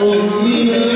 Confia.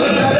감사합니다.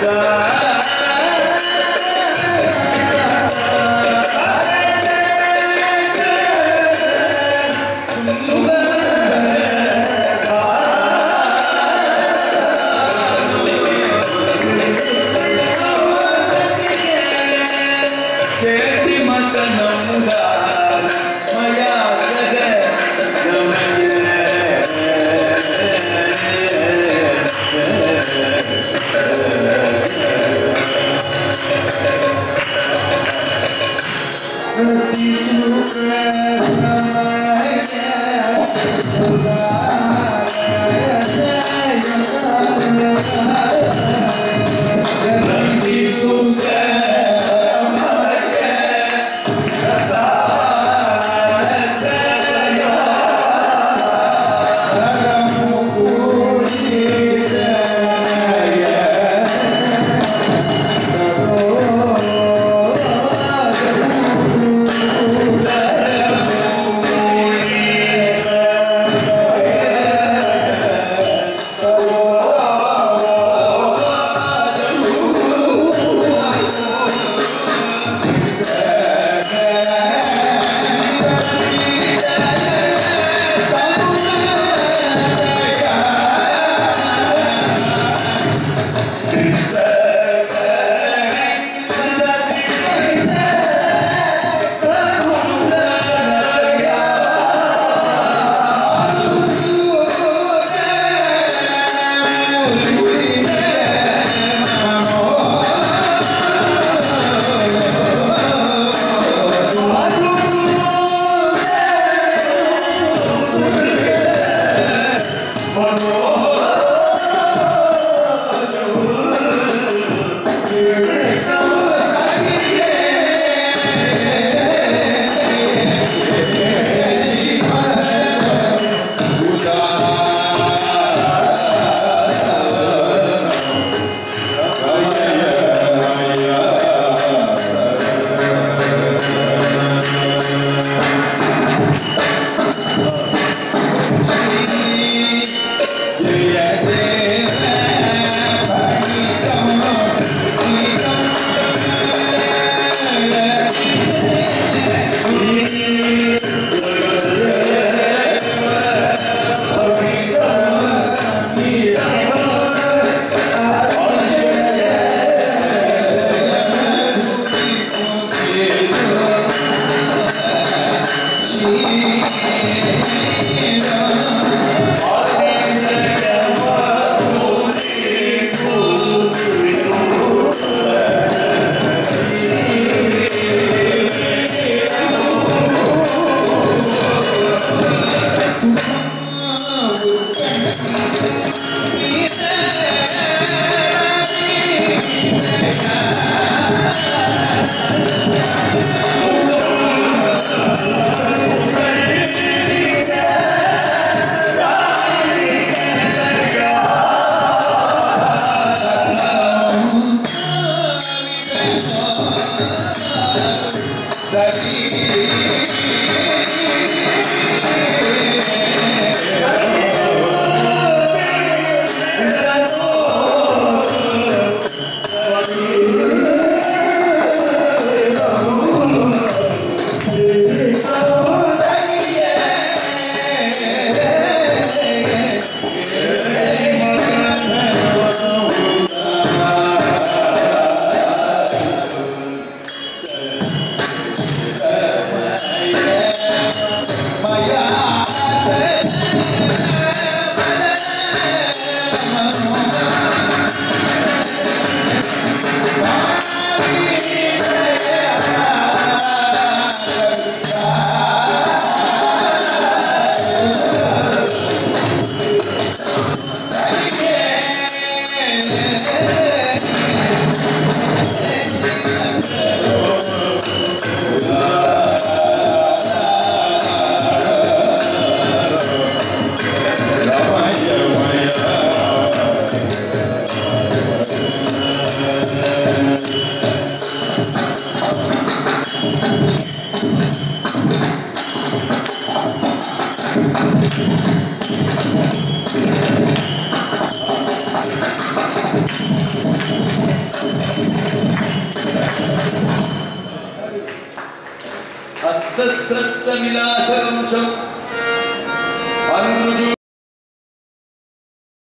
The Gitarra, akordeoia eta